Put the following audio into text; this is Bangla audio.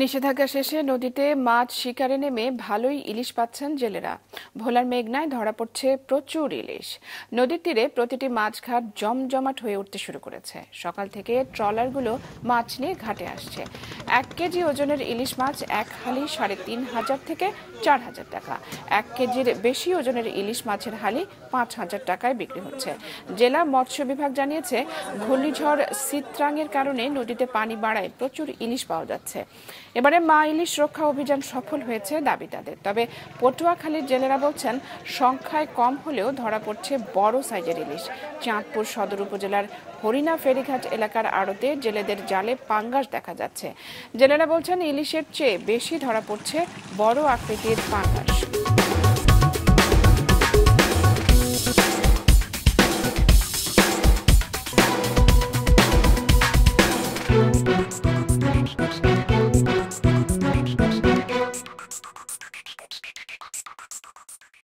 নিষেধাজ্ঞা শেষে নদীতে মাছ শিকারে নেমে ভালোই ইলিশ পাচ্ছেন জেলেরা। ভোলার মেঘনায় ধরা পড়ছে প্রচুর ইলিশ। নদীর তীরে প্রতিটি মাছঘাট জমজমাট হয়ে উঠতে শুরু করেছে। সকাল থেকে ট্রলারগুলো মাছ নিয়ে ঘাটে আসছে। এক কেজি ওজনের ইলিশ মাছ এক হালি সাড়ে তিন হাজার থেকে চার হাজার টাকা। এক কেজির বেশি ওজনের ইলিশ মাছের হালি পাঁচ হাজার টাকায় বিক্রি হচ্ছে। জেলা মৎস্য বিভাগ জানিয়েছে, ঘূর্ণিঝড় সিত্রাঙের কারণে নদীতে পানি বাড়ায় প্রচুর ইলিশ পাওয়া যাচ্ছে। এবারে মা ইলিশ রক্ষা অভিযান সফল হয়েছে দাবি তাদের তবে পটুয়াখালীর জেলেরা বলছেন, সংখ্যায় কম হলেও ধরা পড়ছে বড় সাইজের ইলিশ। চাঁদপুর সদর উপজেলার হরিণা ফেরিঘাট এলাকার আড়তে জেলেদের জালে পাঙ্গাস দেখা যাচ্ছে। জেলেরা বলছেন, ইলিশের চেয়ে বেশি ধরা পড়ছে বড় আকৃতির পাঙ্গাস।